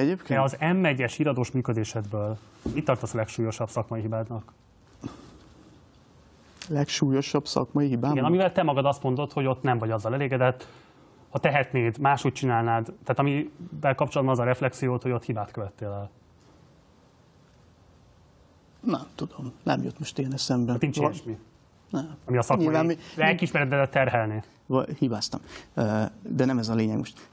Egyébként? az M1-es híradós működésedből mit tartasz a legsúlyosabb szakmai hibádnak? Legsúlyosabb szakmai hibám? Igen, amivel te magad azt mondod, hogy ott nem vagy azzal elégedett, ha tehetnéd, máshogy csinálnád, tehát amivel kapcsolatban az a reflexiót, hogy ott hibát követtél el. Nem tudom, nem jött most én eszembe. Hát nincs ilyesmi, Nem. ami a szakmai Nyilván mi- lelkiismeretedet terhelné. Hibáztam. De nem ez a lényeg most.